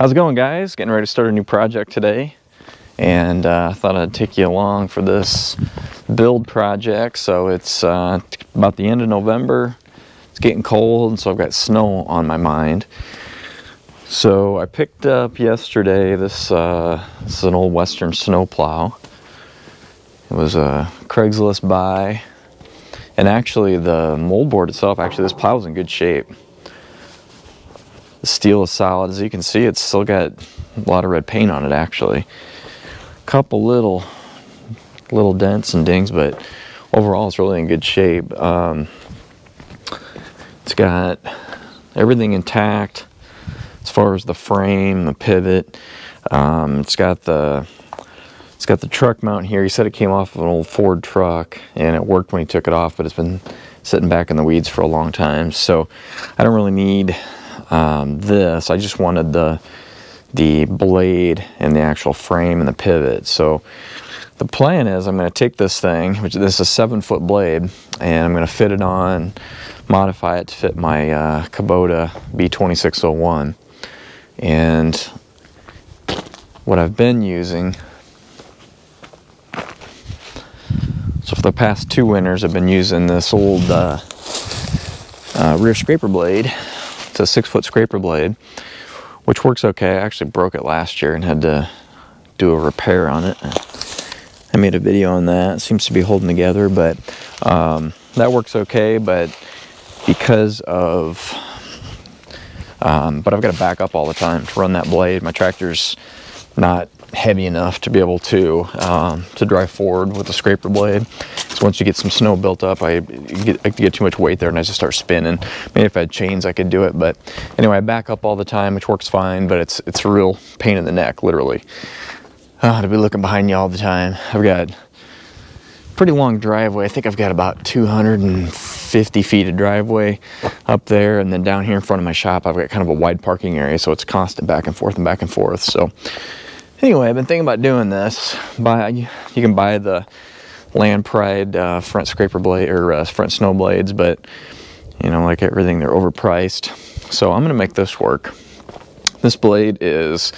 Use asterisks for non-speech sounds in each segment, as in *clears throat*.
How's it going guys? Getting ready to start a new project today and uh, I thought I'd take you along for this build project. So it's uh, about the end of November, it's getting cold so I've got snow on my mind. So I picked up yesterday this, uh, this is an old Western snow plow. It was a Craigslist buy and actually the moldboard itself, actually this plow is in good shape. The steel is solid. As you can see, it's still got a lot of red paint on it actually. A couple little little dents and dings, but overall it's really in good shape. Um, it's got everything intact as far as the frame, the pivot. Um, it's got the it's got the truck mount here. He said it came off of an old Ford truck and it worked when he took it off, but it's been sitting back in the weeds for a long time. So I don't really need um, this. I just wanted the the blade and the actual frame and the pivot. So the plan is I'm going to take this thing, which this is a seven foot blade, and I'm going to fit it on, modify it to fit my uh, Kubota B2601. And what I've been using, so for the past two winters I've been using this old uh, uh, rear scraper blade a six foot scraper blade, which works okay. I actually broke it last year and had to do a repair on it. I made a video on that. It seems to be holding together, but um, that works okay. But because of, um, but I've got to back up all the time to run that blade. My tractor's not heavy enough to be able to um, to drive forward with a scraper blade. Once you get some snow built up, I get, I get too much weight there and I just start spinning. Maybe if I had chains, I could do it. But anyway, I back up all the time, which works fine, but it's, it's a real pain in the neck, literally. Uh, to be looking behind you all the time. I've got pretty long driveway. I think I've got about 250 feet of driveway up there. And then down here in front of my shop, I've got kind of a wide parking area. So it's constant back and forth and back and forth. So Anyway, I've been thinking about doing this. Buy you can buy the Land Pride uh, front scraper blade or uh, front snow blades, but you know, like everything, they're overpriced. So I'm gonna make this work. This blade is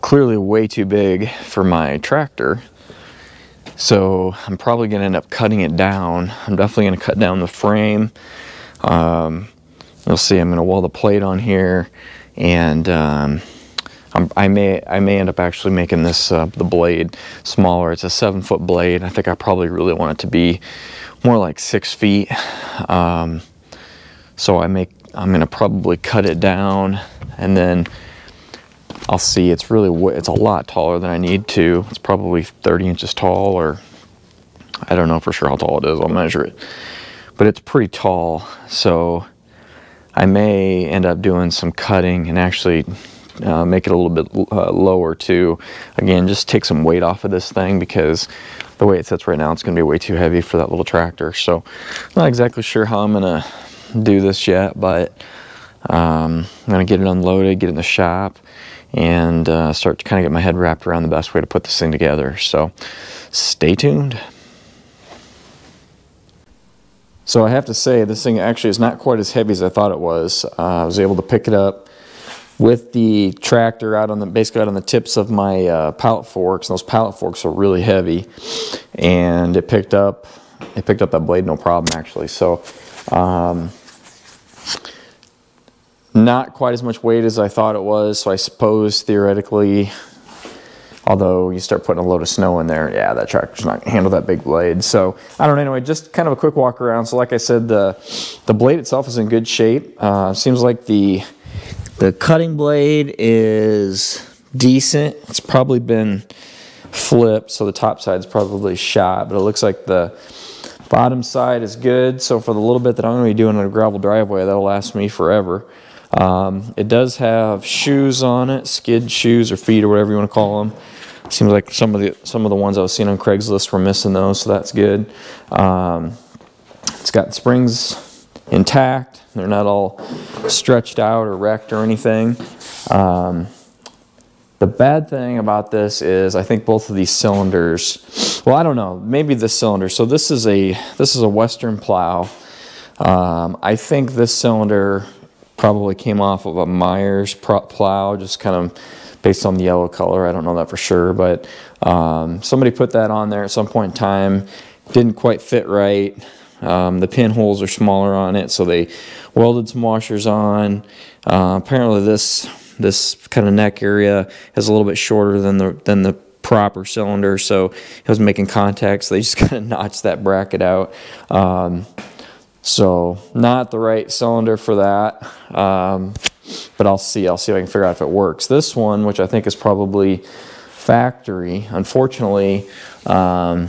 clearly way too big for my tractor. So I'm probably gonna end up cutting it down. I'm definitely gonna cut down the frame. Um, you'll see I'm gonna weld the plate on here and um, I'm, i may I may end up actually making this uh, the blade smaller. It's a seven foot blade. I think I probably really want it to be more like six feet. Um, so I make I'm gonna probably cut it down and then I'll see it's really it's a lot taller than I need to. It's probably 30 inches tall or I don't know for sure how tall it is. I'll measure it. But it's pretty tall. So I may end up doing some cutting and actually uh, make it a little bit uh, lower too. Again, just take some weight off of this thing because the way it sits right now, it's going to be way too heavy for that little tractor. So not exactly sure how I'm going to do this yet, but um, I'm going to get it unloaded, get it in the shop, and uh, start to kind of get my head wrapped around the best way to put this thing together. So stay tuned. So I have to say, this thing actually is not quite as heavy as I thought it was. Uh, I was able to pick it up with the tractor out on the basically out on the tips of my uh, pallet forks. Those pallet forks are really heavy, and it picked up it picked up that blade no problem actually. So. Um, not quite as much weight as I thought it was, so I suppose theoretically, although you start putting a load of snow in there, yeah, that tractor's not gonna handle that big blade. So I don't know, anyway, just kind of a quick walk around. So like I said, the, the blade itself is in good shape. Uh, seems like the the cutting blade is decent. It's probably been flipped, so the top side's probably shot, but it looks like the bottom side is good. So for the little bit that I'm gonna be doing on a gravel driveway, that'll last me forever. Um, it does have shoes on it, skid shoes or feet or whatever you want to call them. Seems like some of the some of the ones I was seeing on Craigslist were missing those, so that's good. Um, it's got springs intact. They're not all stretched out or wrecked or anything. Um, the bad thing about this is I think both of these cylinders, well, I don't know, maybe this cylinder. So this is a, this is a Western plow. Um, I think this cylinder probably came off of a Myers plow, just kind of based on the yellow color. I don't know that for sure, but um, somebody put that on there at some point in time. Didn't quite fit right. Um, the pinholes are smaller on it, so they welded some washers on. Uh, apparently, this this kind of neck area is a little bit shorter than the than the proper cylinder, so it was making contact. So they just *laughs* kind of notched that bracket out. Um, so not the right cylinder for that. Um, but I'll see. I'll see if I can figure out if it works. This one, which I think is probably factory, unfortunately, um,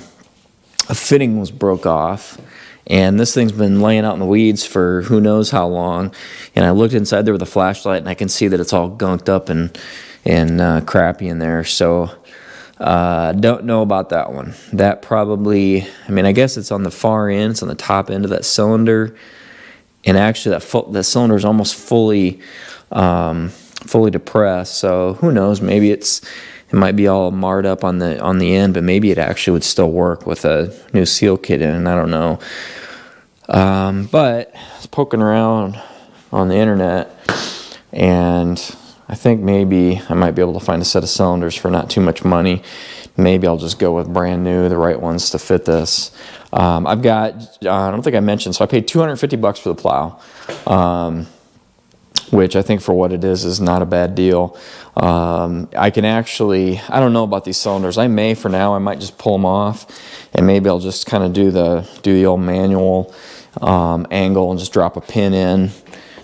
a fitting was broke off. And this thing's been laying out in the weeds for who knows how long. And I looked inside there with a flashlight and I can see that it's all gunked up and, and uh, crappy in there. So uh, don't know about that one. That probably, I mean, I guess it's on the far end. It's on the top end of that cylinder. And actually that, full, that cylinder is almost fully, um, fully depressed. So who knows, maybe it's, it might be all marred up on the on the end, but maybe it actually would still work with a new seal kit in. I don't know. Um, but I was poking around on the internet and I think maybe I might be able to find a set of cylinders for not too much money. Maybe I'll just go with brand new, the right ones to fit this. Um, I've got, uh, I don't think I mentioned, so I paid 250 bucks for the plow. Um, which I think for what it is is not a bad deal. Um, I can actually, I don't know about these cylinders. I may for now, I might just pull them off and maybe I'll just kind of do the, do the old manual um, angle and just drop a pin in.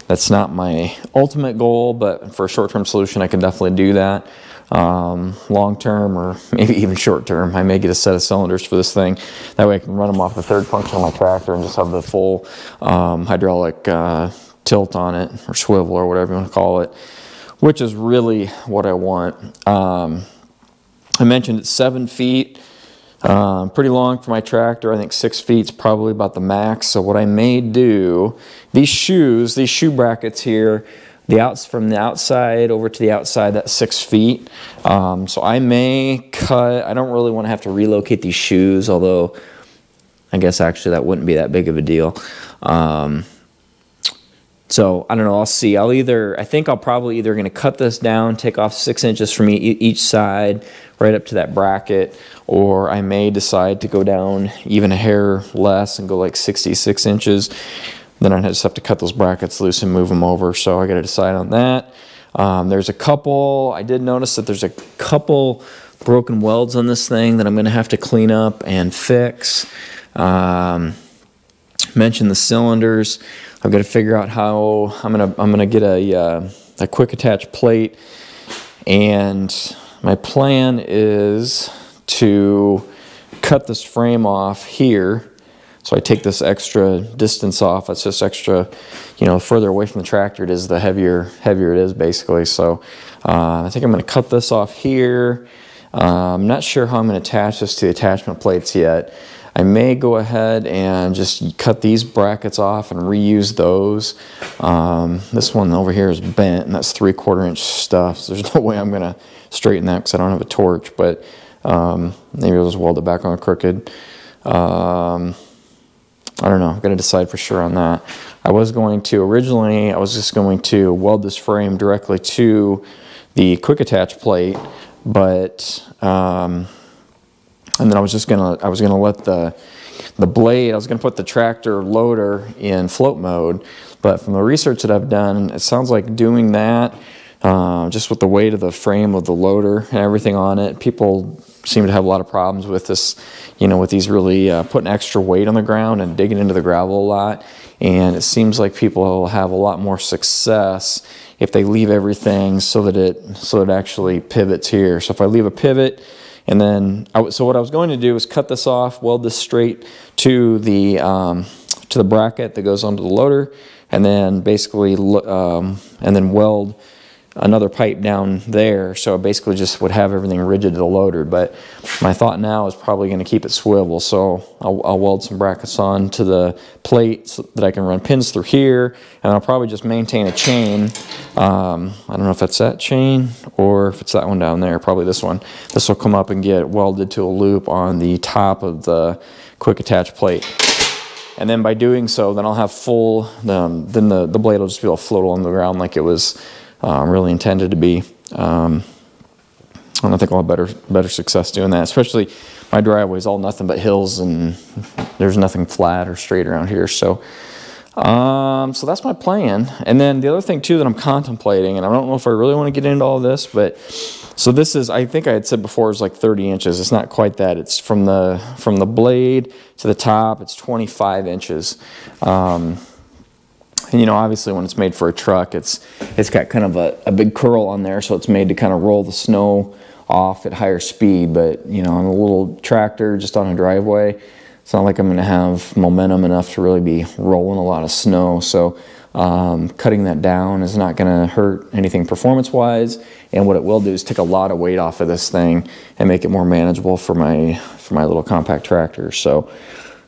That's not my ultimate goal, but for a short-term solution, I can definitely do that. Um, long-term or *laughs* maybe even short-term, I may get a set of cylinders for this thing. That way I can run them off the third function on my tractor and just have the full um, hydraulic uh, tilt on it or swivel or whatever you want to call it, which is really what I want. Um, I mentioned it's seven feet. Um, pretty long for my tractor. I think six feet is probably about the max. So what I may do, these shoes, these shoe brackets here, the outs from the outside over to the outside, that's six feet. Um, so I may cut, I don't really want to have to relocate these shoes, although I guess actually that wouldn't be that big of a deal. Um, so I don't know, I'll see. I'll either, I think I'll probably either going to cut this down, take off six inches from each side, right up to that bracket, or I may decide to go down even a hair less and go like 66 inches. Then I just have to cut those brackets loose and move them over. So I got to decide on that. Um, there's a couple, I did notice that there's a couple broken welds on this thing that I'm going to have to clean up and fix. Um, mentioned the cylinders. I've got to figure out how I'm gonna I'm gonna get a uh, a quick attach plate, and my plan is to cut this frame off here. So I take this extra distance off. It's just extra, you know, further away from the tractor it is, the heavier heavier it is basically. So uh, I think I'm to cut this off here. Uh, I'm not sure how I'm to attach this to the attachment plates yet. I may go ahead and just cut these brackets off and reuse those. Um, this one over here is bent and that's three quarter inch stuff. So there's no way I'm gonna straighten that because I don't have a torch, but um, maybe I'll just weld it back on crooked. Um, I don't know, I'm gonna decide for sure on that. I was going to, originally, I was just going to weld this frame directly to the quick attach plate, but um, and then I was just gonna I was gonna let the the blade I was gonna put the tractor loader in float mode. But from the research that I've done it sounds like doing that uh, just with the weight of the frame of the loader and everything on it people seem to have a lot of problems with this you know with these really uh, putting extra weight on the ground and digging into the gravel a lot. And it seems like people will have a lot more success if they leave everything so that it so it actually pivots here. So if I leave a pivot and then, I, so what I was going to do is cut this off, weld this straight to the, um, to the bracket that goes onto the loader, and then basically, um, and then weld another pipe down there so I basically just would have everything rigid to the loader but my thought now is probably going to keep it swivel so I'll, I'll, weld some brackets on to the plate so that I can run pins through here and I'll probably just maintain a chain um, I don't know if that's that chain or if it's that one down there probably this one. This will come up and get welded to a loop on the top of the quick attach plate. And then by doing so, then I'll have full, um, then the, the blade will just be able to float along the ground like it was uh, really intended to be. Um, and I think I'll have better, better success doing that, especially my driveway is all nothing but hills and there's nothing flat or straight around here. So, um, so that's my plan. And then the other thing too that I'm contemplating, and I don't know if I really want to get into all this, but so this is, I think I had said before, is like 30 inches. It's not quite that. It's from the from the blade to the top. It's 25 inches. Um, and you know, obviously, when it's made for a truck, it's it's got kind of a, a big curl on there, so it's made to kind of roll the snow off at higher speed. But you know, on a little tractor just on a driveway, it's not like I'm going to have momentum enough to really be rolling a lot of snow. So um, cutting that down is not going to hurt anything performance-wise, and what it will do is take a lot of weight off of this thing and make it more manageable for my for my little compact tractor. So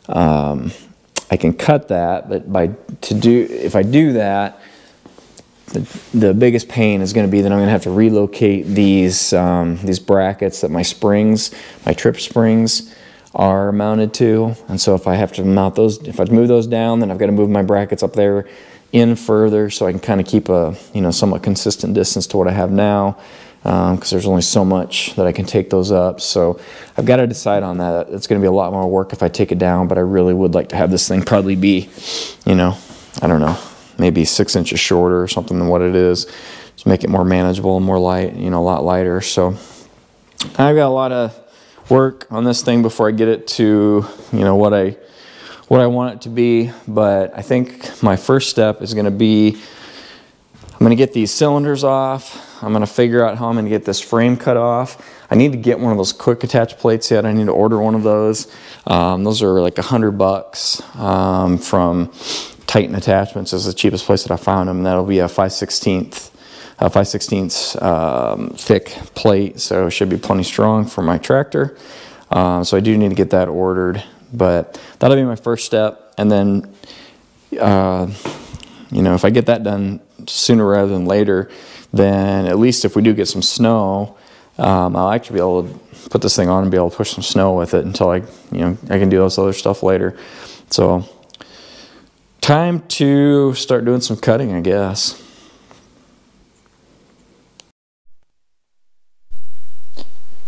um, I can cut that, but by to do if I do that, the, the biggest pain is going to be that I'm going to have to relocate these um, these brackets that my springs, my trip springs, are mounted to. And so if I have to mount those, if I move those down, then I've got to move my brackets up there in further so I can kind of keep a you know somewhat consistent distance to what I have now because um, there's only so much that I can take those up. So I've got to decide on that. It's going to be a lot more work if I take it down, but I really would like to have this thing probably be, you know, I don't know, maybe six inches shorter or something than what it is. Just make it more manageable and more light, you know, a lot lighter. So I've got a lot of work on this thing before I get it to, you know, what I what I want it to be, but I think my first step is going to be I'm to get these cylinders off. I'm to figure out how I'm to get this frame cut off. I need to get one of those quick attach plates yet. I need to order one of those. Um, those are like a hundred bucks um, from Titan Attachments is the cheapest place that I found them. That'll be a 5 16th uh, 5 16 um, thick plate, so it should be plenty strong for my tractor. Um, so I do need to get that ordered. But that'll be my first step. And then, uh, you know, if I get that done sooner rather than later, then at least if we do get some snow, um, I'll actually be able to put this thing on and be able to push some snow with it until I, you know, I can do this other stuff later. So, time to start doing some cutting, I guess.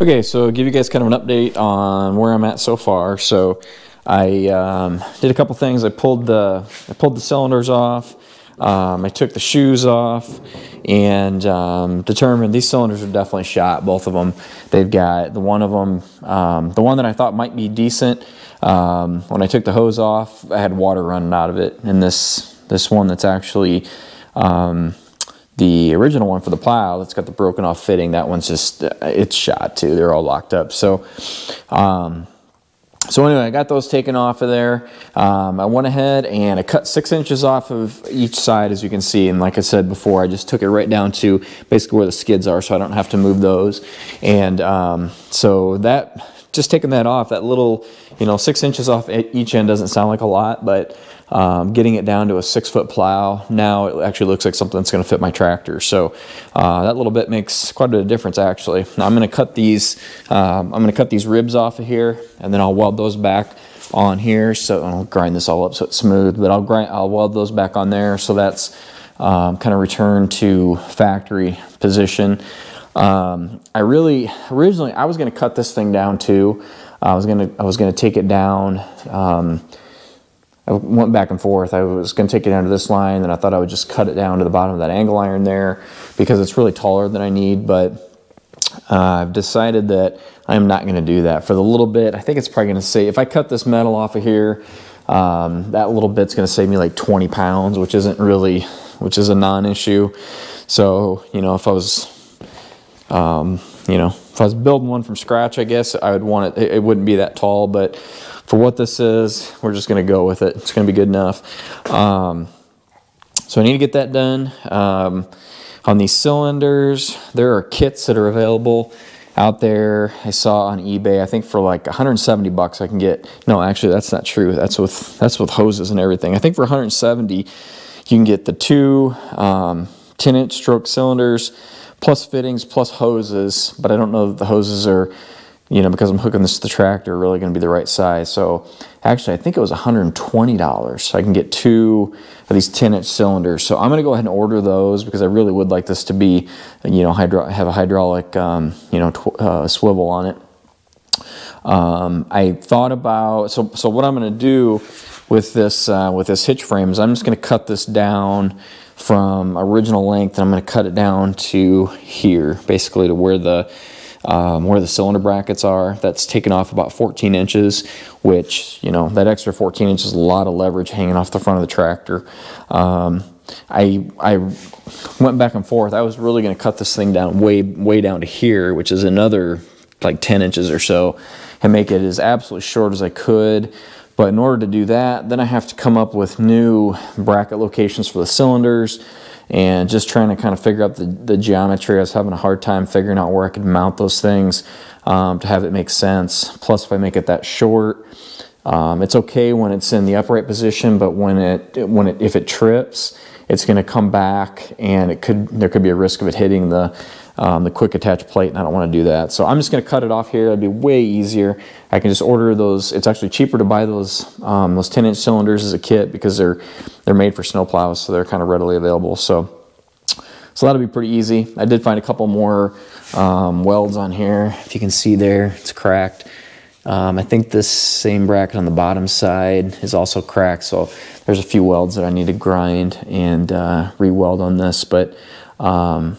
Okay, so give you guys kind of an update on where I'm at so far. So I um, did a couple things. I pulled the I pulled the cylinders off. Um, I took the shoes off and um, determined these cylinders are definitely shot. Both of them. They've got the one of them, um, the one that I thought might be decent. Um, when I took the hose off, I had water running out of it, and this this one that's actually um, the original one for the plow that's got the broken off fitting, that one's just, uh, it's shot too. They're all locked up. So, um, so anyway, I got those taken off of there. Um, I went ahead and I cut six inches off of each side, as you can see. And like I said before, I just took it right down to basically where the skids are, so I don't have to move those. And um, so that, just taking that off, that little, you know, six inches off each end doesn't sound like a lot, but um, getting it down to a six foot plow, now it actually looks like something that's going to fit my tractor. So uh, that little bit makes quite a bit of difference actually. Now I'm going to cut these, um, I'm going to cut these ribs off of here and then I'll weld those back on here. So I'll grind this all up so it's smooth, but I'll grind, I'll weld those back on there. So that's um, kind of return to factory position. Um, I really, originally I was going to cut this thing down too. I was going to, I was going to take it down, um, I went back and forth. I was going to take it down to this line, and I thought I would just cut it down to the bottom of that angle iron there because it's really taller than I need. But uh, I've decided that I'm not going to do that for the little bit. I think it's probably going to say if I cut this metal off of here, um, that little bit's going to save me like 20 pounds, which isn't really, which is a non-issue. So you know, if I was, um, you know, if I was building one from scratch, I guess I would want it. It wouldn't be that tall, but for what this is, we're just going to go with it. It's going to be good enough. Um, so I need to get that done. Um, on these cylinders, there are kits that are available out there. I saw on eBay, I think for like 170 bucks I can get, no, actually that's not true. That's with, that's with hoses and everything. I think for 170 you can get the two um, 10 inch stroke cylinders plus fittings plus hoses, but I don't know that the hoses are you know, because I'm hooking this to the tractor, really going to be the right size. So actually, I think it was $120. So I can get two of these 10 inch cylinders. So I'm going to go ahead and order those because I really would like this to be, you know, have a hydraulic, um, you know, uh, swivel on it. Um, I thought about, so, so what I'm going to do with this, uh, with this hitch frame is I'm just going to cut this down from original length and I'm going to cut it down to here, basically to where the, um, where the cylinder brackets are. That's taken off about 14 inches, which, you know, that extra 14 inches is a lot of leverage hanging off the front of the tractor. Um, I, I went back and forth. I was really going to cut this thing down way, way down to here, which is another like 10 inches or so, and make it as absolutely short as I could. But in order to do that, then I have to come up with new bracket locations for the cylinders and just trying to kind of figure out the, the geometry. I was having a hard time figuring out where I could mount those things um, to have it make sense. Plus, if I make it that short, um, it's okay when it's in the upright position, but when it, when it, if it trips, it's going to come back and it could, there could be a risk of it hitting the, um, the quick attach plate and I don't want to do that. So I'm just going to cut it off here. It'd be way easier. I can just order those. It's actually cheaper to buy those um, those 10 inch cylinders as a kit because they're they're made for snowplows, so they're kind of readily available. So so that'll be pretty easy. I did find a couple more um, welds on here. If you can see there, it's cracked. Um, I think this same bracket on the bottom side is also cracked, so there's a few welds that I need to grind and uh, re-weld on this. But um,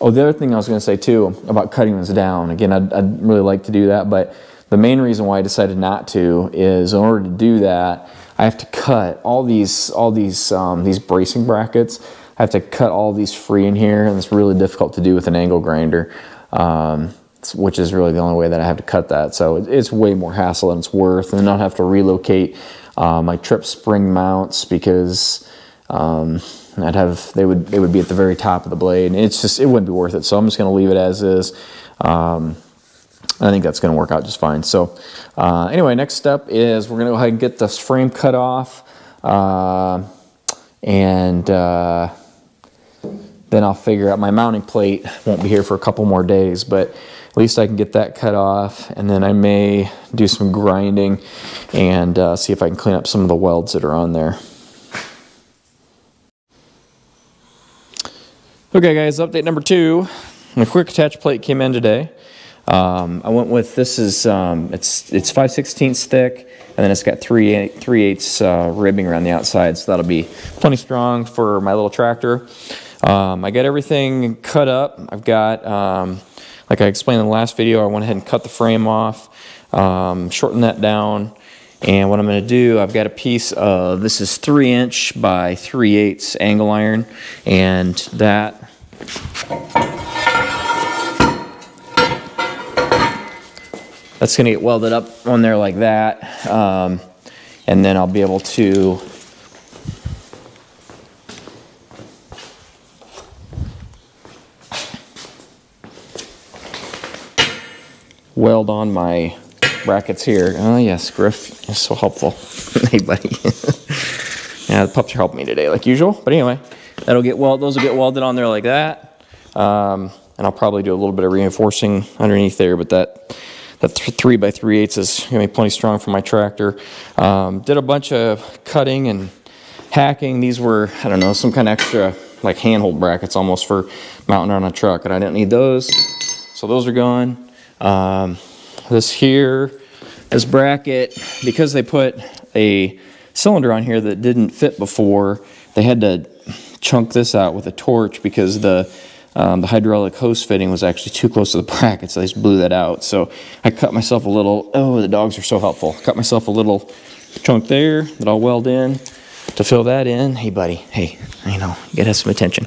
Oh, the other thing I was going to say too about cutting this down, again, I'd, I'd, really like to do that, but the main reason why I decided not to is in order to do that, I have to cut all these, all these, um, these bracing brackets. I have to cut all these free in here, and it's really difficult to do with an angle grinder, um, which is really the only way that I have to cut that. So it's way more hassle than it's worth, and then I'll have to relocate uh, my trip spring mounts because um, I'd have they would they would be at the very top of the blade. And it's just it wouldn't be worth it. So I'm just going to leave it as is. Um, I think that's going to work out just fine. So uh, anyway, next step is we're going to go ahead and get this frame cut off, uh, and uh, then I'll figure out my mounting plate. Won't be here for a couple more days, but at least I can get that cut off, and then I may do some grinding and uh, see if I can clean up some of the welds that are on there. Okay guys, update number two. The quick attach plate came in today. Um, I went with, this is, um, it's it's 5 16 thick, and then it's got 3 3 eighths uh, ribbing around the outside, so that'll be plenty strong for my little tractor. Um, I got everything cut up. I've got, um, like I explained in the last video, I went ahead and cut the frame off, um, shortened that down, and what I'm going to do, I've got a piece of, this is 3 inch by 3 eighths angle iron, and that that's going to get welded up on there like that. Um, and then I'll be able to weld on my brackets here. Oh yes, Griff is so helpful. *laughs* hey buddy. *laughs* yeah, the pups are helping me today like usual. But anyway, That'll get well, those will get welded on there like that. Um, and I'll probably do a little bit of reinforcing underneath there, but that that th three by three eighths is gonna be plenty strong for my tractor. Um, did a bunch of cutting and hacking. These were, I don't know, some kind of extra like handhold brackets almost for mounting on a truck, and I didn't need those. So those are gone. Um, this here, this bracket, because they put a cylinder on here that didn't fit before, they had to chunk this out with a torch because the um, the hydraulic hose fitting was actually too close to the *laughs* bracket, so I just blew that out. So I cut myself a little, oh, the dogs are so helpful. Cut myself a little chunk there that I'll weld in to fill that in. Hey, buddy, hey, you know, you gotta have some attention.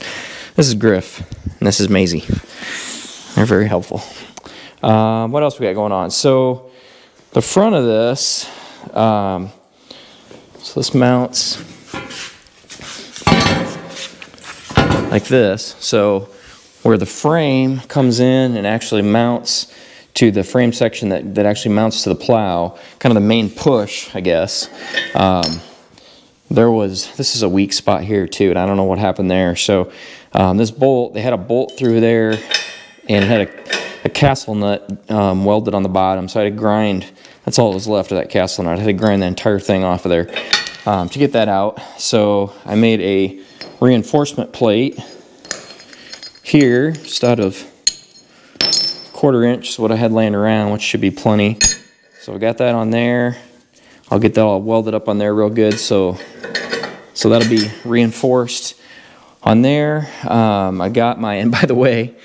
This is Griff, and this is Maisie. They're very helpful. Um, what else we got going on? So the front of this, um, so this mounts like this. So where the frame comes in and actually mounts to the frame section that, that actually mounts to the plow, kind of the main push, I guess. Um, there was, this is a weak spot here too, and I don't know what happened there. So um, this bolt, they had a bolt through there and it had a a castle nut um, welded on the bottom, so I had to grind. That's all that was left of that castle nut. I had to grind the entire thing off of there um, to get that out. So I made a reinforcement plate here, out of quarter inch is what I had laying around, which should be plenty. So I got that on there. I'll get that all welded up on there real good. So, so that'll be reinforced on there. Um, I got my, and *laughs* by the way,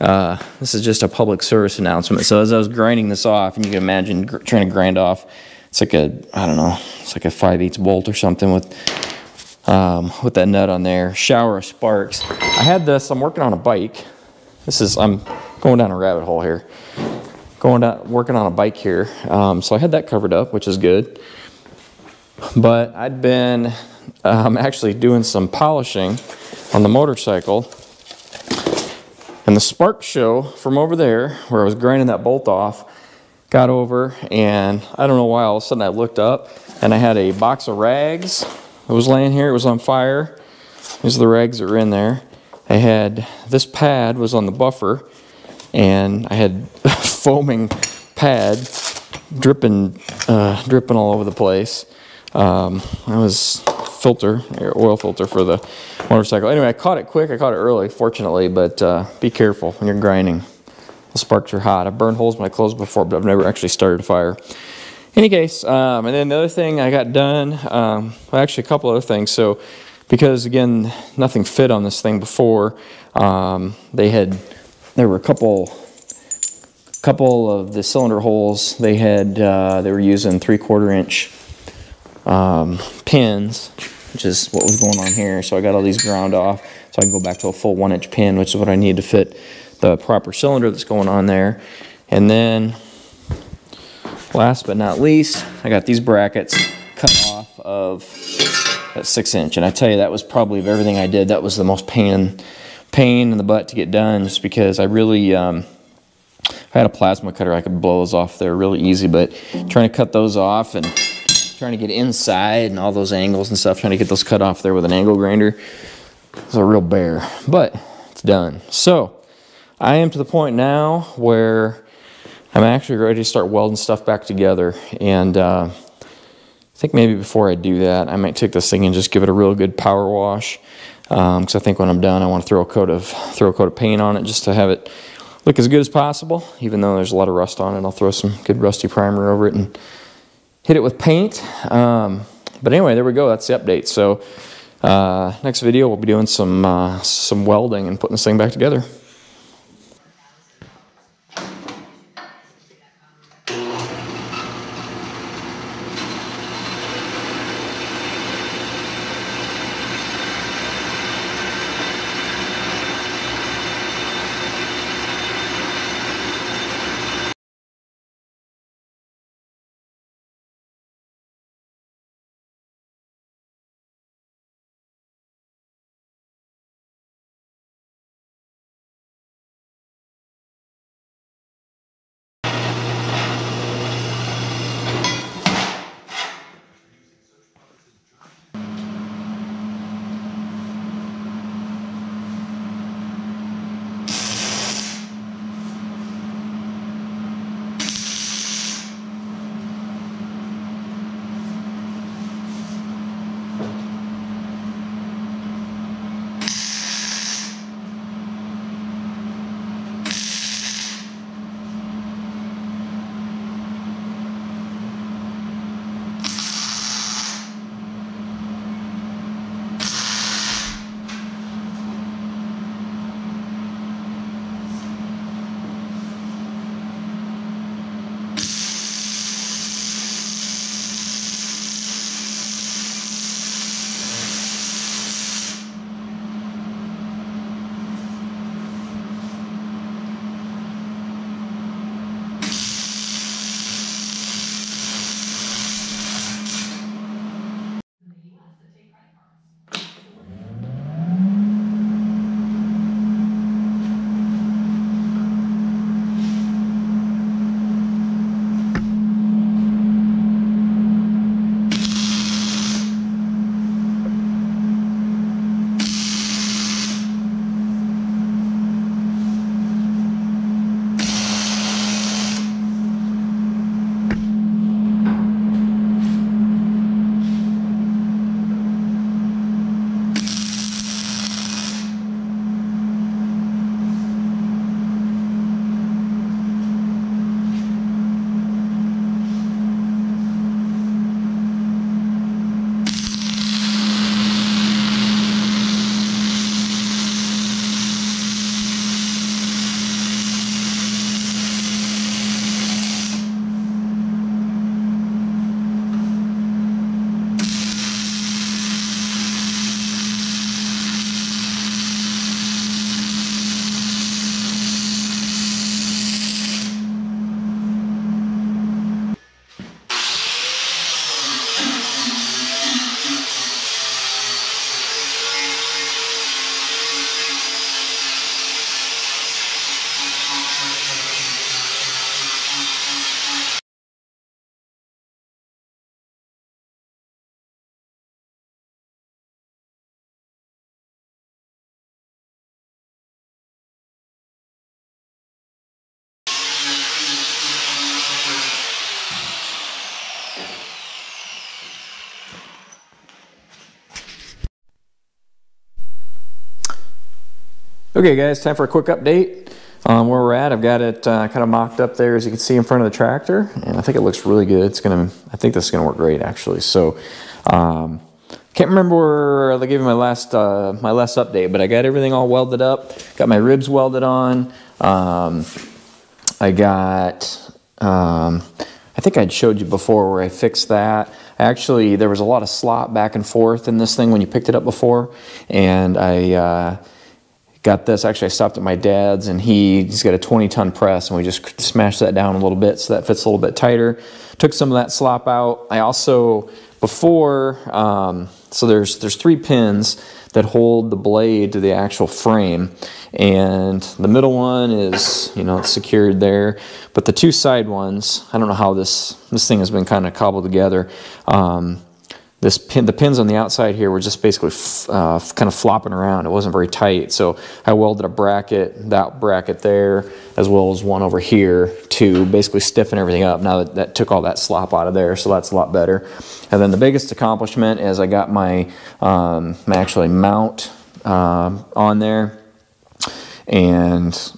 uh, this is just a public service announcement. So as I was grinding this off, and you can imagine trying to grind off, it's like a, I don't know, it's like a 5 8 bolt or something with, um, with that nut on there. Shower of sparks. I had this, I'm working on a bike. This is, I'm going down a rabbit hole here. Going down, working on a bike here. Um, so I had that covered up, which is good. But I'd been um, actually doing some polishing on the motorcycle and the spark show from over there, where I was grinding that bolt off, got over and I don't know why all of a sudden I looked up and I had a box of rags that was laying here. It was on fire. These are the rags that were in there. I had this pad was on the buffer and I had *laughs* foaming pad dripping, uh, dripping all over the place. Um, that was filter, oil filter for the motorcycle. Anyway, I caught it quick. I caught it early, fortunately, but uh, be careful when you're grinding. The sparks are hot. I've burned holes in my clothes before, but I've never actually started a fire. Any case, um, and then the other thing I got done, um, well, actually a couple other things. So, because again, nothing fit on this thing before, um, they had, there were a couple, couple of the cylinder holes. They had, uh, they were using three quarter inch um, pins, which is what was going on here. So I got all these ground off so I can go back to a full one inch pin, which is what I need to fit the proper cylinder that's going on there. And then last but not least, I got these brackets cut off of that six inch. And I tell you, that was probably of everything I did, that was the most pain, pain in the butt to get done just because I really, um, if I had a plasma cutter, I could blow those off there really easy, but trying to cut those off and trying to get inside and all those angles and stuff, trying to get those cut off there with an angle grinder. It's a real bear, but it's done. So I am to the point now where I'm actually ready to start welding stuff back together. And uh, I think maybe before I do that, I might take this thing and just give it a real good power wash. Because um, I think when I'm done, I want to throw a coat of throw a coat of paint on it just to have it look as good as possible. Even though there's a lot of rust on it, I'll throw some good rusty primer over it and hit it with paint. Um, but anyway, there we go. That's the update. So uh, next video, we'll be doing some uh, some welding and putting this thing back together. Okay guys, time for a quick update on where we're at. I've got it uh, kind of mocked up there as you can see in front of the tractor and I think it looks really good. It's gonna, I think this is gonna work great actually. So, um, can't remember where I gave you my last uh, my last update, but I got everything all welded up. Got my ribs welded on. Um, I got, um, I think I'd showed you before where I fixed that. Actually, there was a lot of slop back and forth in this thing when you picked it up before, and I. Uh, got this. Actually, I stopped at my dad's and he, he's got a 20 ton press and we just smashed that down a little bit so that fits a little bit tighter. Took some of that slop out. I also, before, um, so there's, there's three pins that hold the blade to the actual frame and the middle one is, you know, it's secured there. But the two side ones, I don't know how this, this thing has been kind of cobbled together. Um, this pin, the pins on the outside here were just basically uh, kind of flopping around. It wasn't very tight. So I welded a bracket, that bracket there, as well as one over here to basically stiffen everything up. Now that, that took all that slop out of there, so that's a lot better. And then the biggest accomplishment is I got my, um, my actually mount uh, on there. And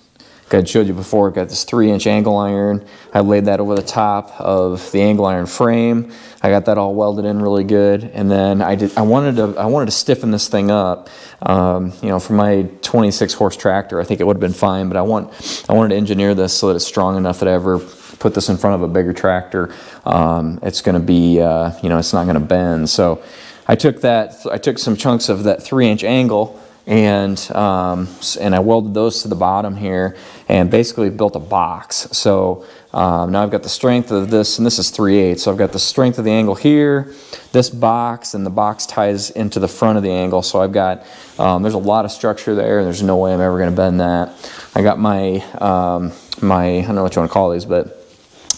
I showed you before, I've got this three inch angle iron. I laid that over the top of the angle iron frame. I got that all welded in really good. And then I did, I wanted to, I wanted to stiffen this thing up. Um, you know, for my 26 horse tractor, I think it would have been fine, but I want, I wanted to engineer this so that it's strong enough that I ever put this in front of a bigger tractor, um, it's going to be, uh, you know, it's not going to bend. So I took that, I took some chunks of that three inch angle and um, and I welded those to the bottom here and basically built a box. So um, now I've got the strength of this, and this is 3 8 so I've got the strength of the angle here, this box, and the box ties into the front of the angle. So I've got, um, there's a lot of structure there, and there's no way I'm ever going to bend that. I got my, um, my, I don't know what you want to call these, but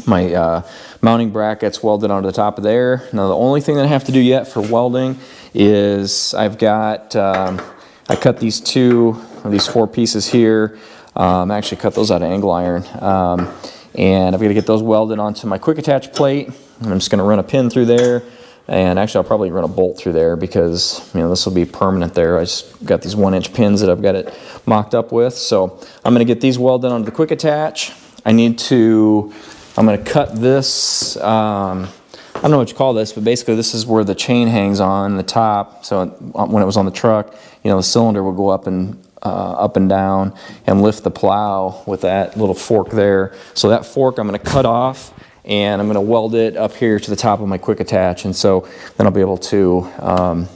my uh, mounting brackets welded onto the top of there. Now the only thing that I have to do yet for welding is I've got, um, I cut these two, these four pieces here. Um, I actually cut those out of angle iron. Um, and I've got to get those welded onto my quick attach plate. I'm just going to run a pin through there. And actually, I'll probably run a bolt through there because, you know, this will be permanent there. I just got these one inch pins that I've got it mocked up with. So I'm going to get these welded onto the quick attach. I need to, I'm going to cut this, um, I don't know what you call this, but basically this is where the chain hangs on the top. So when it was on the truck, you know, the cylinder will go up and uh, up and down and lift the plow with that little fork there. So that fork I'm going to cut off and I'm going to weld it up here to the top of my quick attach. And so then I'll be able to, um,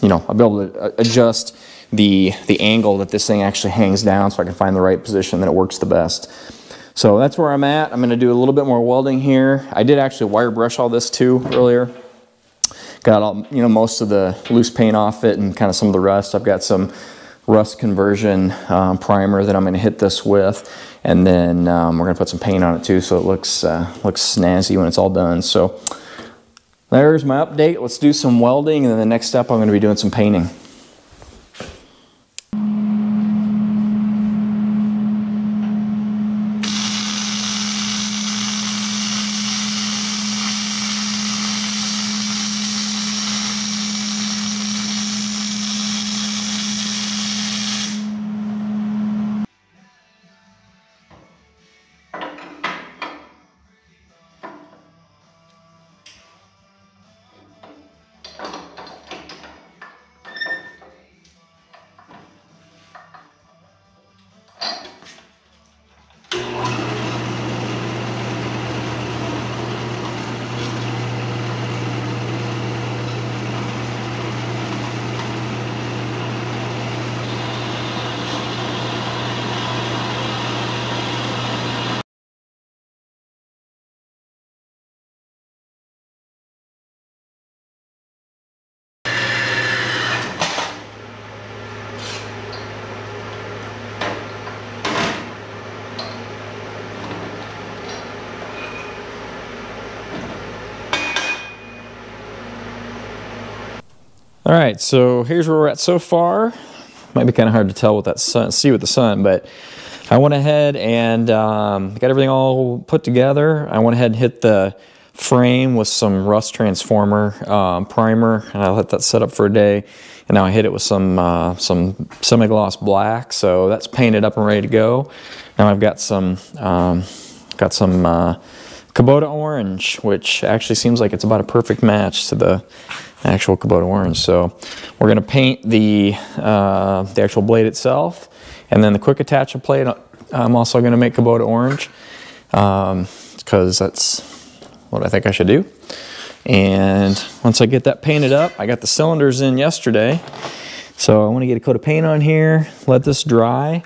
you know, I'll be able to adjust the, the angle that this thing actually hangs down so I can find the right position that it works the best. So that's where I'm at. I'm going to do a little bit more welding here. I did actually wire brush all this too earlier. Got all, you know, most of the loose paint off it and kind of some of the rust. I've got some rust conversion um, primer that I'm going to hit this with. And then um, we're going to put some paint on it too so it looks, uh, looks snazzy when it's all done. So there's my update. Let's do some welding and then the next step I'm going to be doing some painting. All right, so here's where we're at so far. Might be kind of hard to tell with that sun, see with the sun, but I went ahead and um, got everything all put together. I went ahead and hit the frame with some rust transformer um, primer and I let that set up for a day and now I hit it with some uh, some semi-gloss black so that's painted up and ready to go now I've got some um, got some uh, Kubota orange which actually seems like it's about a perfect match to the actual Kubota orange so we're gonna paint the uh, the actual blade itself and then the quick attachment plate I'm also gonna make Kubota orange because um, that's what I think I should do. And once I get that painted up, I got the cylinders in yesterday. So I want to get a coat of paint on here, let this dry.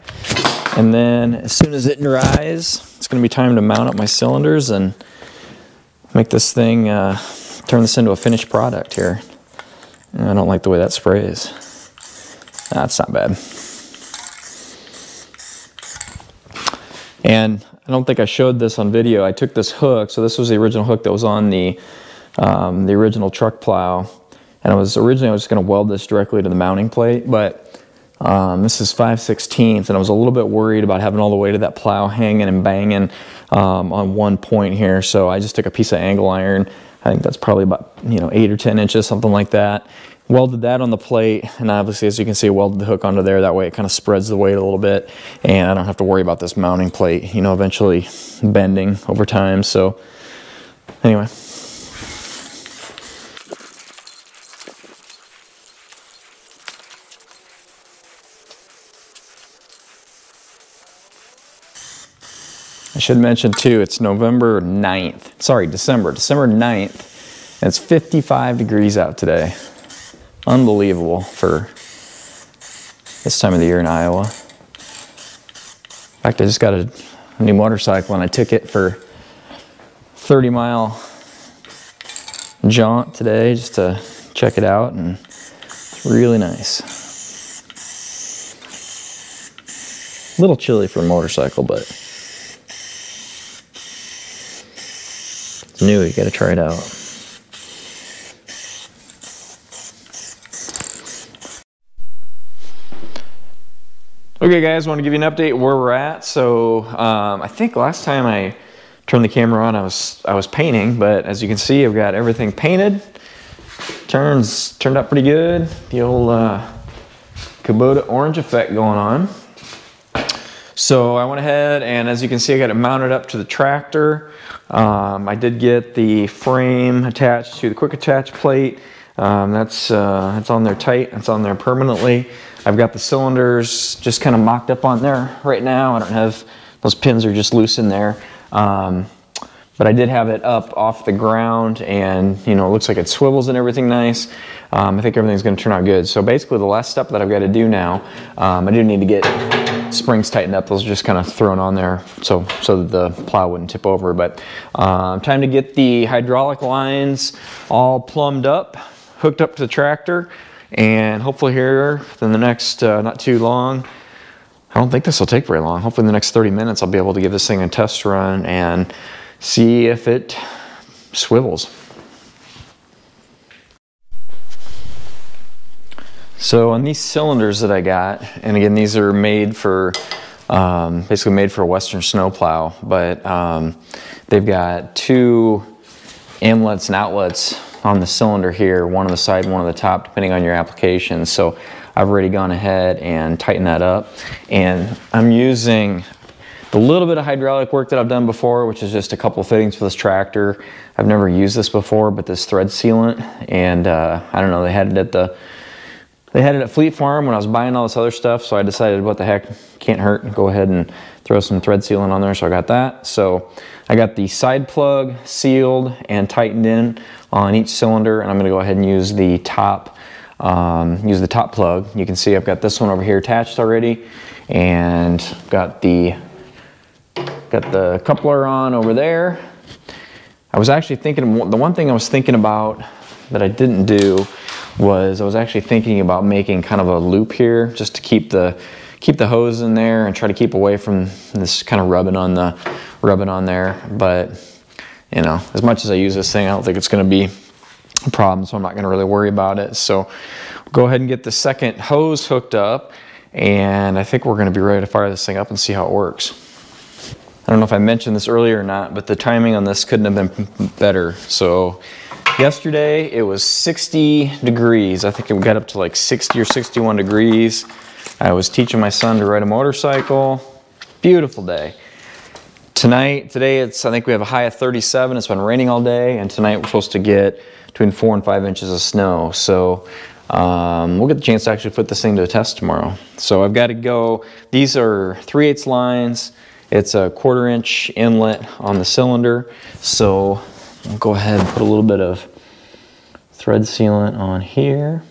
And then as soon as it dries, it's going to be time to mount up my cylinders and make this thing, uh, turn this into a finished product here. I don't like the way that sprays. That's not bad. And I don't think I showed this on video. I took this hook, so this was the original hook that was on the, um, the original truck plow. And I was originally I was just going to weld this directly to the mounting plate, but um, this is 5 16ths, and I was a little bit worried about having all the weight of that plow hanging and banging um, on one point here. So I just took a piece of angle iron. I think that's probably about you know eight or 10 inches, something like that, welded that on the plate and obviously as you can see welded the hook onto there. That way it kind of spreads the weight a little bit and I don't have to worry about this mounting plate you know eventually bending over time. So anyway I should mention too, it's November 9th, sorry, December, December 9th, and it's 55 degrees out today unbelievable for this time of the year in Iowa. In fact, I just got a new motorcycle and I took it for 30 mile jaunt today just to check it out and it's really nice. A little chilly for a motorcycle, but it's new, you gotta try it out. Okay guys, want to give you an update where we're at. So um, I think last time I turned the camera on I was I was painting, but as you can see I've got everything painted. Turns turned out pretty good. The old uh, Kubota orange effect going on. So I went ahead and as you can see I got it mounted up to the tractor. Um, I did get the frame attached to the quick attach plate. Um, that's, uh, that's on there tight, it's on there permanently. I've got the cylinders just kind of mocked up on there right now. I don't have, those pins are just loose in there. Um, but I did have it up off the ground and you know it looks like it swivels and everything nice. Um, I think everything's going to turn out good. So basically the last step that I've got to do now, um, I do need to get springs tightened up. Those are just kind of thrown on there so, so that the plow wouldn't tip over. But um, time to get the hydraulic lines all plumbed up, hooked up to the tractor. And hopefully here in the next, uh, not too long, I don't think this will take very long. Hopefully in the next 30 minutes I'll be able to give this thing a test run and see if it swivels. So on these cylinders that I got, and again these are made for, um, basically made for a western snowplow, but um, they've got two inlets and outlets on the cylinder here, one on the side, one on the top, depending on your application. So I've already gone ahead and tightened that up. And I'm using the little bit of hydraulic work that I've done before, which is just a couple fittings for this tractor. I've never used this before, but this thread sealant, and uh, I don't know, they had it at the they had it at Fleet Farm when I was buying all this other stuff, so I decided what the heck, can't hurt, go ahead and throw some thread sealant on there, so I got that. So I got the side plug sealed and tightened in on each cylinder, and I'm gonna go ahead and use the top, um, use the top plug. You can see I've got this one over here attached already, and got the, got the coupler on over there. I was actually thinking, the one thing I was thinking about that I didn't do was I was actually thinking about making kind of a loop here just to keep the keep the hose in there and try to keep away from this kind of rubbing on the rubbing on there. But you know as much as I use this thing I don't think it's going to be a problem so I'm not going to really worry about it. So go ahead and get the second hose hooked up and I think we're going to be ready to fire this thing up and see how it works. I don't know if I mentioned this earlier or not, but the timing on this couldn't have been better. So yesterday it was 60 degrees. I think it got up to like 60 or 61 degrees. I was teaching my son to ride a motorcycle. Beautiful day. Tonight, today it's, I think we have a high of 37. It's been raining all day and tonight we're supposed to get between four and five inches of snow. So um, we'll get the chance to actually put this thing to a test tomorrow. So I've got to go, these are 3 8 lines. It's a quarter inch inlet on the cylinder. So I'll go ahead and put a little bit of thread sealant on here.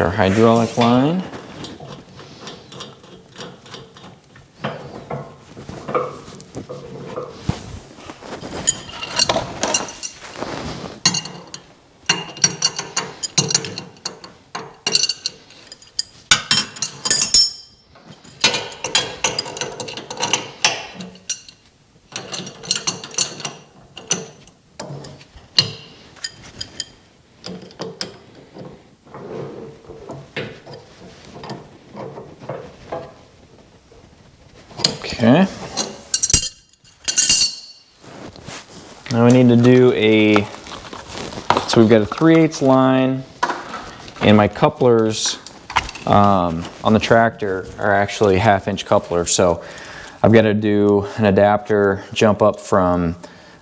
Our hydraulic line. Okay. Now we need to do a, so we've got a 3 8 line and my couplers um, on the tractor are actually half inch couplers. So I've got to do an adapter jump up from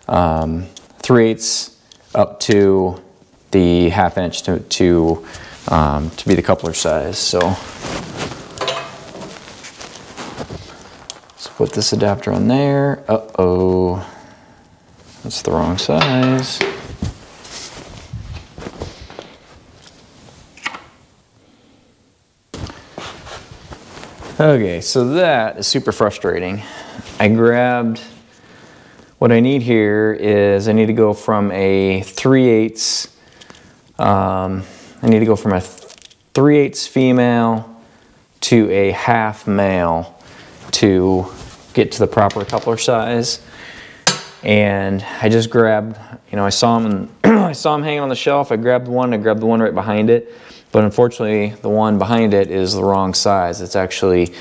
um, 3 8 up to the half inch to, to, um, to be the coupler size. So let's put this adapter on there. Uh-oh, that's the wrong size. Okay, so that is super frustrating. I grabbed, what I need here is I need to go from a 3 8 um, I need to go from a 3 8 female to a half male to get to the proper coupler size. And I just grabbed, you know, I saw them, *clears throat* I saw them hanging on the shelf. I grabbed one, I grabbed the one right behind it. But unfortunately, the one behind it is the wrong size. It's actually,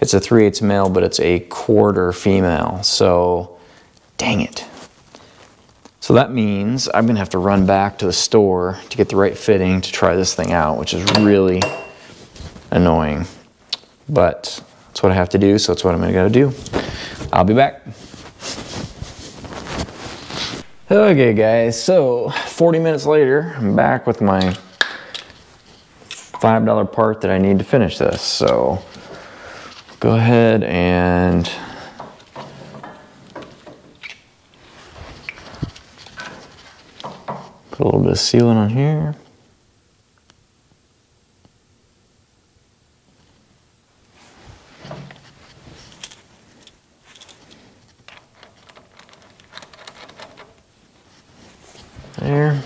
it's a 3 8 male, but it's a quarter female. So, dang it. So that means I'm gonna have to run back to the store to get the right fitting to try this thing out, which is really annoying. But that's what I have to do, so that's what I'm gonna go do. I'll be back. Okay guys, so 40 minutes later, I'm back with my $5 part that I need to finish this. So go ahead and put a little bit of sealant on here. There.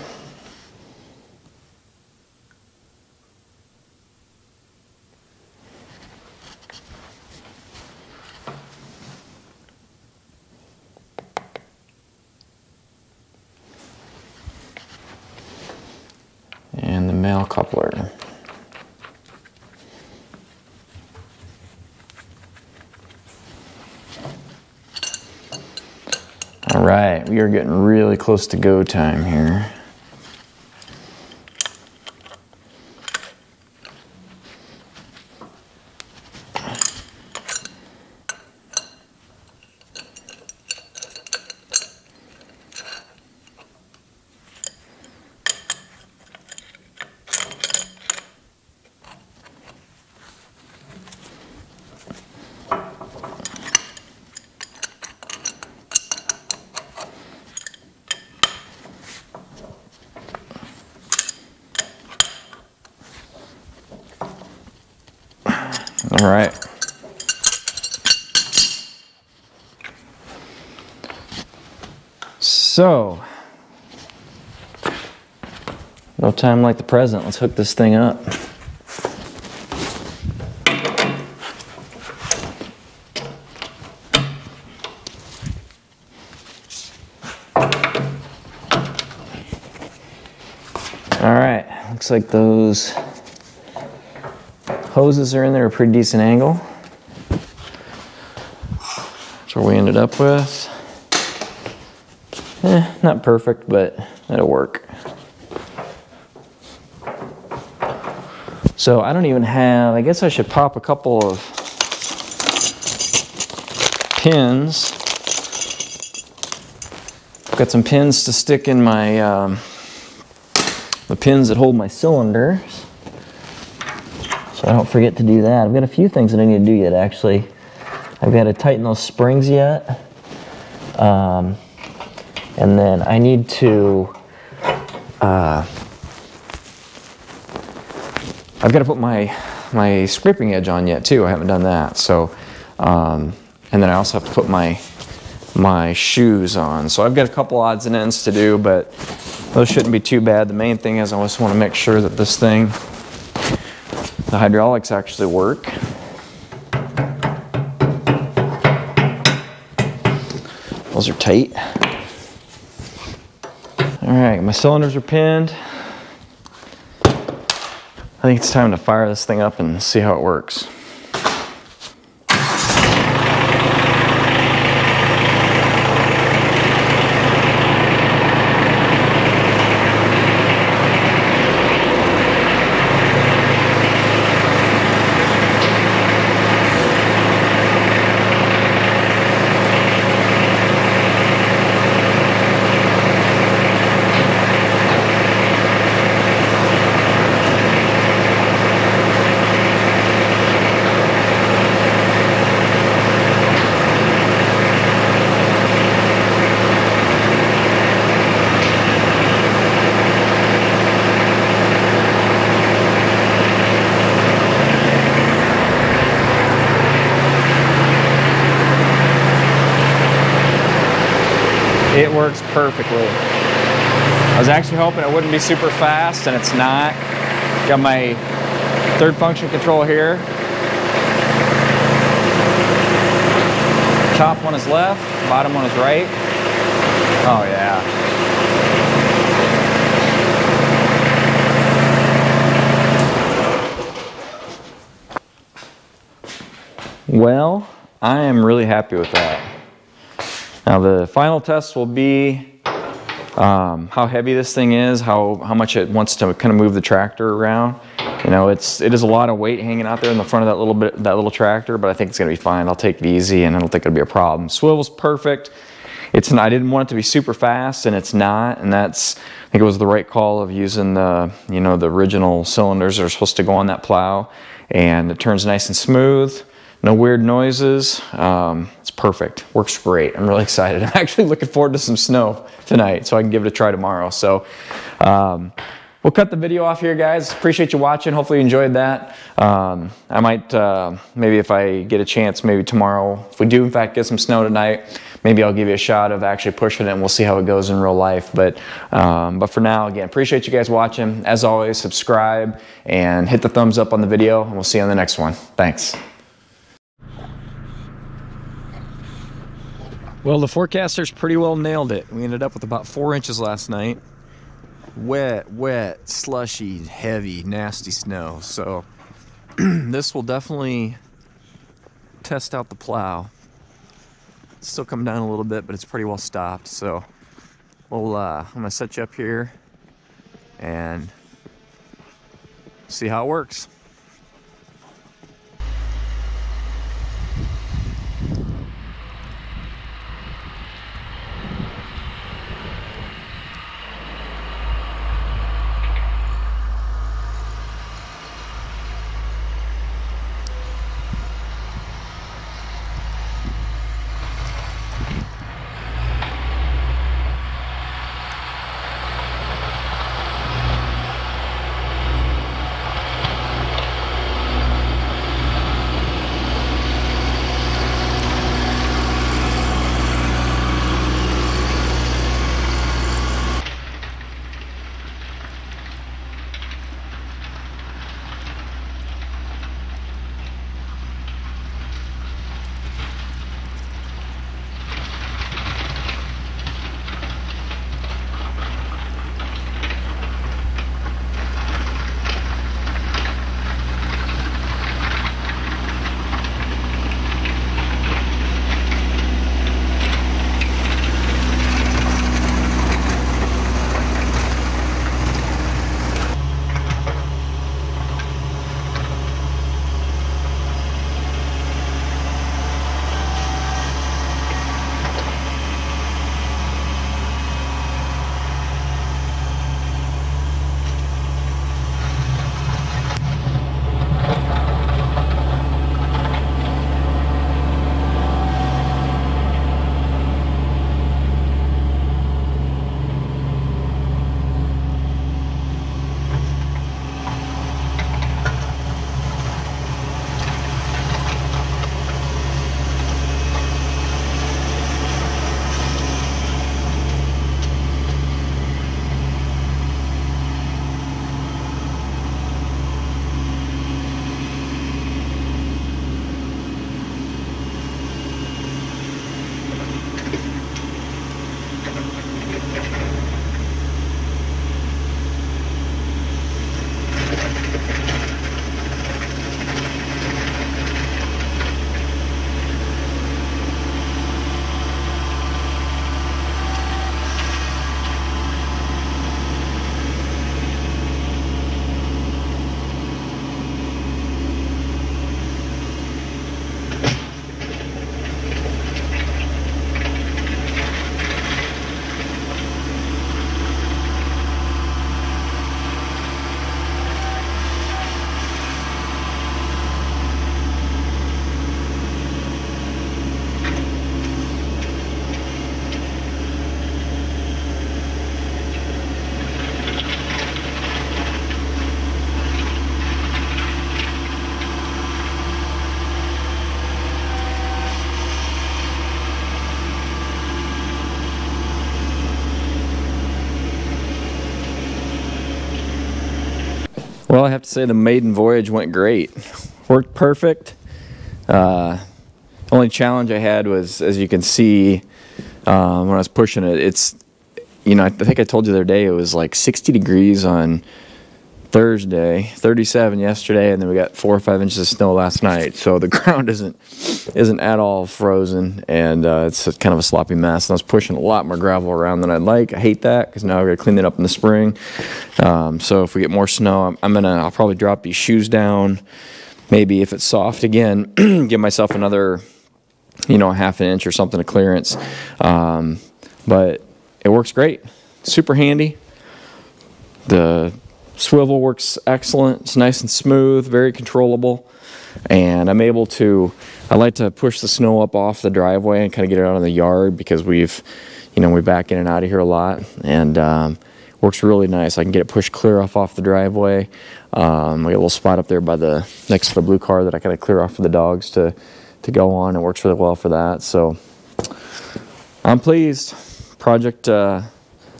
And the male coupler. All right, we are getting really close to go time here. So, no time like the present. Let's hook this thing up. All right, looks like those hoses are in there a pretty decent angle. That's what we ended up with. Eh, not perfect, but it'll work. So I don't even have, I guess I should pop a couple of pins. I've Got some pins to stick in my, um, the pins that hold my cylinders. So I don't forget to do that. I've got a few things that I need to do yet actually. I've got to tighten those springs yet. Um, and then I need to, uh, I've got to put my, my scraping edge on yet too. I haven't done that. So, um, and then I also have to put my, my shoes on. So I've got a couple odds and ends to do, but those shouldn't be too bad. The main thing is I just want to make sure that this thing, the hydraulics actually work. Those are tight. All right, my cylinders are pinned. I think it's time to fire this thing up and see how it works. It works perfectly. I was actually hoping it wouldn't be super fast, and it's not. Got my third function control here. Top one is left, bottom one is right. Oh yeah. Well, I am really happy with that. Now the final test will be um, how heavy this thing is, how, how much it wants to kind of move the tractor around. You know, it's, it is a lot of weight hanging out there in the front of that little bit, that little tractor, but I think it's gonna be fine. I'll take it easy and I don't think it'll be a problem. Swivel's perfect. It's I didn't want it to be super fast and it's not, and that's, I think it was the right call of using the, you know, the original cylinders that are supposed to go on that plow and it turns nice and smooth. No weird noises. Um, it's perfect. Works great. I'm really *laughs* excited. I'm actually looking forward to some snow tonight so I can give it a try tomorrow. So um, we'll cut the video off here, guys. Appreciate you watching. Hopefully you enjoyed that. Um, I might, uh, maybe if I get a chance, maybe tomorrow, if we do in fact get some snow tonight, maybe I'll give you a shot of actually pushing it and we'll see how it goes in real life. But, um, but for now, again, appreciate you guys watching. As always, subscribe and hit the thumbs up on the video and we'll see you on the next one. Thanks. Well, the forecasters pretty well nailed it. We ended up with about four inches last night. Wet, wet, slushy, heavy, nasty snow. So *clears throat* this will definitely test out the plow. It's still coming down a little bit, but it's pretty well stopped. So we'll, uh, I'm gonna set you up here and see how it works. Well, I have to say the maiden voyage went great. *laughs* Worked perfect. Uh, only challenge I had was, as you can see, um, when I was pushing it, it's, you know, I think I told you the other day it was like 60 degrees on Thursday, 37 yesterday, and then we got four or five inches of snow last night. So the *laughs* ground isn't isn't at all frozen, and uh, it's kind of a sloppy mess. And I was pushing a lot more gravel around than I'd like. I hate that because now I got to clean it up in the spring. Um, so if we get more snow, I'm, I'm gonna I'll probably drop these shoes down. Maybe if it's soft again, *clears throat* give myself another, you know, half an inch or something of clearance. Um, but it works great, super handy. The Swivel works excellent. It's nice and smooth, very controllable. And I'm able to, I like to push the snow up off the driveway and kind of get it out of the yard because we've, you know, we back in and out of here a lot. And um, works really nice. I can get it pushed clear off off the driveway. Um, I got a little spot up there by the, next to the blue car that I kind of clear off for the dogs to, to go on. It works really well for that. So I'm pleased. Project, uh,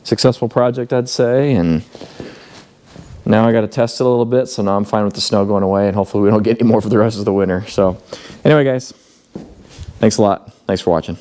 successful project, I'd say. And now I got to test it a little bit, so now I'm fine with the snow going away, and hopefully we don't get any more for the rest of the winter. So, anyway, guys, thanks a lot. Thanks for watching.